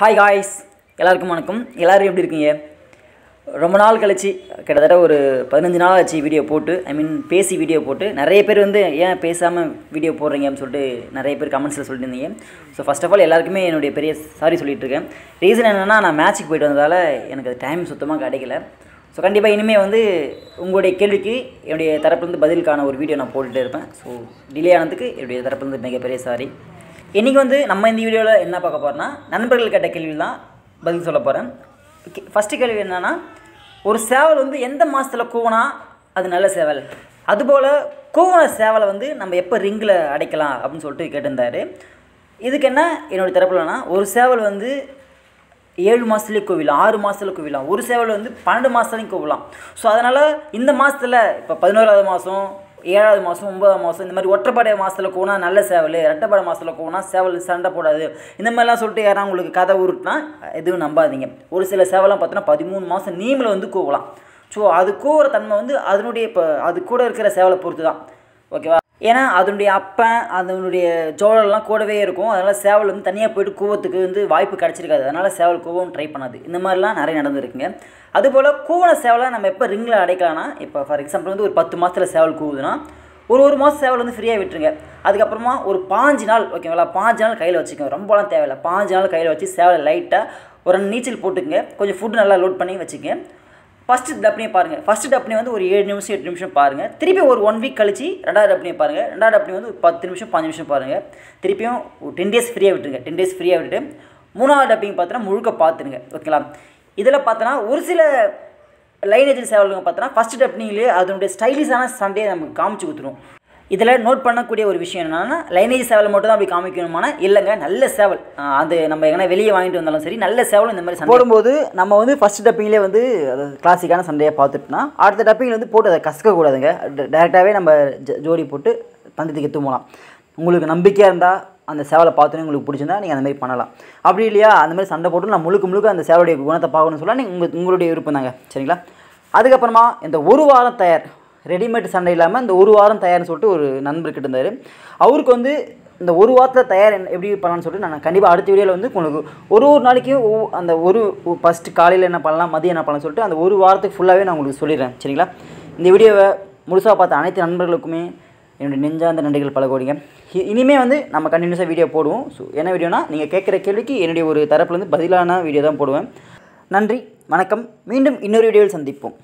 Hi guys எல்லாருக்கும் வணக்கம். எல்லோரும் எப்படி இருக்கீங்க? ரொம்ப நாள் கழிச்சு கிட்டத்தட்ட ஒரு பதினஞ்சு நாள் ஆச்சு வீடியோ போட்டு ஐ மீன் பேசி வீடியோ போட்டு. நிறைய பேர் வந்து ஏன் பேசாமல் வீடியோ போடுறீங்க அப்படின்னு சொல்லிட்டு நிறைய பேர் கமெண்ட்ஸில் சொல்லிட்டு இருந்தீங்க. ஸோ ஃபஸ்ட் ஆஃப் ஆல் எல்லாருக்குமே என்னுடைய பெரிய சாரி சொல்லிகிட்டு இருக்கேன். ரீசன் என்னென்னா நான் மேட்ச்சுக்கு போயிட்டு வந்ததால் எனக்கு அது டைம் சுத்தமாக கிடைக்கல. ஸோ கண்டிப்பாக இனிமேல் வந்து உங்களுடைய கேள்விக்கு என்னுடைய தரப்புலேருந்து பதிலுக்கான ஒரு வீடியோ நான் போட்டுகிட்டே இருப்பேன். ஸோ டிலே ஆனதுக்கு என்னுடைய தரப்புலேருந்து மிகப்பெரிய சாரி இன்றைக்கி வந்து நம்ம இந்த வீடியோவில் என்ன பார்க்க போகிறோம்னா நண்பர்கள் கேட்ட கேள்வி தான் பதில் சொல்ல போகிறேன் ஃபஸ்ட்டு கேள்வி என்னென்னா ஒரு சேவல் வந்து எந்த மாதத்தில் கூவனா அது நல்ல சேவல்? அதுபோல் கூவன சேவலை வந்து நம்ம எப்போ ரிங்கில் அடைக்கலாம் அப்படின்னு சொல்லிட்டு கேட்டிருந்தார். இதுக்கு என்ன என்னோடய தரப்புலனா ஒரு சேவல் வந்து ஏழு மாதத்துலேயே கோவிலாம் ஆறு மாதத்துல கோவிலாம் ஒரு சேவல் வந்து பன்னெண்டு மாதத்துலையும் கோவிலாம். ஸோ அதனால் இந்த மாதத்தில் இப்போ பதினோராவது மாதம் ஏழாவது மாதம் ஒன்பதாம் மாதம் இந்த மாதிரி ஒற்றைப்படை மாதத்தில் போனா நல்ல சேவல் ரெட்டைப்படை மாதத்தில் போனா சேவல் சண்டை போடாது. இந்த மாதிரிலாம் சொல்லிட்டு யாராவது உங்களுக்கு கதை உருட்டினா எதுவும் நம்பாதீங்க. ஒரு சில சேவலாம் பார்த்தோன்னா பதிமூணு மாதம் நீமில் வந்து கூவலாம். ஸோ அது கூவுற தன்மை வந்து அதனுடைய இப்போ அது கூட இருக்கிற சேவலை பொறுத்து தான் ஓகேவா? ஏன்னா அதனுடைய அப்பன் அதனுடைய ஜோழெல்லாம் கூடவே இருக்கும். அதனால் சேவல் வந்து தனியாக போயிட்டு கூவத்துக்கு வந்து வாய்ப்பு கிடச்சிருக்காது. அதனால் சேவல் கூவம் ட்ரை பண்ணாது. இந்த மாதிரிலாம் நிறைய நடந்திருக்குங்க. அதுபோல் கூவன சேவலை நம்ம எப்போ ரிங்கில் அடைக்கலாம்னா இப்போ ஃபார் எக்ஸாம்பிள் வந்து ஒரு பத்து மாதத்தில் சேவல் கூவுதுன்னா ஒரு ஒரு மாதம் சேவல் வந்து ஃப்ரீயாக விட்டுருங்க. அதுக்கப்புறமா ஒரு பாஞ்சு நாள் ஓகேங்களா பாஞ்சு நாள் கையில் வச்சுக்கோங்க. ரொம்பலாம் தேவையில்லை. பாஞ்சு நாள் கையில் வச்சு சேவலை லைட்டாக ஒரு நீச்சல் போட்டுக்கங்க. கொஞ்சம் ஃபுட்டு நல்லா லோட் பண்ணி வச்சுக்கங்க. ஃபஸ்ட்டு டப்னியை பாருங்கள் ஃபஸ்ட்டு டப்னி வந்து ஒரு ஏழு நிமிஷம் எட்டு நிமிஷம் பாருங்கள் திருப்பி ஒரு ஒன் வீக் கழிச்சு ரெண்டாவது டப்னியை பாருங்கள் ரெண்டாவது டப்னி வந்து ஒரு பத்து நிமிஷம் பாஞ்சு நிமிஷம் பாருங்கள் திருப்பியும் ஒரு டென் டேஸ் ஃப்ரீயாக விட்டுருங்க. டென் டேஸ் ஃப்ரீயாக விட்டுட்டு மூணாவது டப்பிங் பார்த்தோன்னா முழுக்க பார்த்துருங்க. ஓகேங்களா இதில் பார்த்தோன்னா ஒரு சில லைனேஜ் சேவலுங்க பார்த்தோன்னா ஃபஸ்ட் டப்னிங்லேயே அதனுடைய ஸ்டைலிஷான சண்டையை நமக்கு காமிச்சு கொடுத்துரும். இதில் நோட் பண்ணக்கூடிய ஒரு விஷயம் என்னென்னா லைனேஜ் சேவல் மட்டும் தான் அப்படி காமிக்கணுமானா? இல்லைங்க நல்ல சேவல். அது நம்ம எங்கன்னா வெளியே வாங்கிட்டு வந்தாலும் சரி நல்ல சேவலும் இந்த மாதிரி போடும்போது நம்ம வந்து ஃபஸ்ட் டப்பிங்லேயே வந்து அது கிளாசிக்கான சண்டையை பார்த்துட்டோம்னா அடுத்த டப்பிங்கில் வந்து போட்டு அதை கசக்கக்கூடாதுங்க. டேரெக்டாகவே நம்ம ஜ- ஜோடி போட்டு பந்தயத்துக்கு எத்து போகலாம். உங்களுக்கு நம்பிக்கையாக இருந்தால் அந்த சேவலை பார்த்தோன்னே உங்களுக்கு பிடிச்சிருந்தா நீங்கள் அந்த மாதிரி பண்ணலாம். அப்படி இல்லையா அந்த மாதிரி சண்டை போட்டு நான் முழுக்க முழுக்க அந்த சேவலுடைய குணத்தை பார்க்கணும்னு சொல்லலாம் நீங்கள் உங்கள் உங்களுடைய விருப்பம் தாங்க சரிங்களா? அதுக்கப்புறமா இந்த ஒரு வாரம் தயார். ரெடிமேட் சண்டை இல்லாமல் இந்த ஒரு வாரம் தயார்னு சொல்லிட்டு ஒரு நண்பர்கிட்ட இருந்தார். அவருக்கு வந்து இந்த ஒரு வாரத்தில் தயார் என்ன- எப்படி பண்ணலாம்னு சொல்லிட்டு நான் கண்டிப்பாக அடுத்த வீடியோவில் வந்து உங்களுக்கு ஒரு ஒரு நாளைக்கும் அந்த ஒரு ஃபஸ்ட்டு காலையில் என்ன பண்ணலாம் மதியம் என்ன பண்ணலாம் சொல்லிட்டு அந்த ஒரு வாரத்துக்கு ஃபுல்லாகவே நான் உங்களுக்கு சொல்லிடுறேன். சரிங்களா? இந்த வீடியோவை முழுசாக பார்த்த அனைத்து நண்பர்களுக்குமே என்னுடைய நெஞ்சார்ந்த நன்றிகள் பல கோடிங்க. இ- இனிமே வந்து நம்ம கண்டினியூஸாக வீடியோ போடுவோம். ஸோ என்ன வீடியோனா நீங்கள் கேட்குற கேள்விக்கு என்னுடைய ஒரு தரப்புலேருந்து பதிலான வீடியோ தான் போடுவேன். நன்றி வணக்கம். மீண்டும் இன்னொரு வீடியோவில் சந்திப்போம்.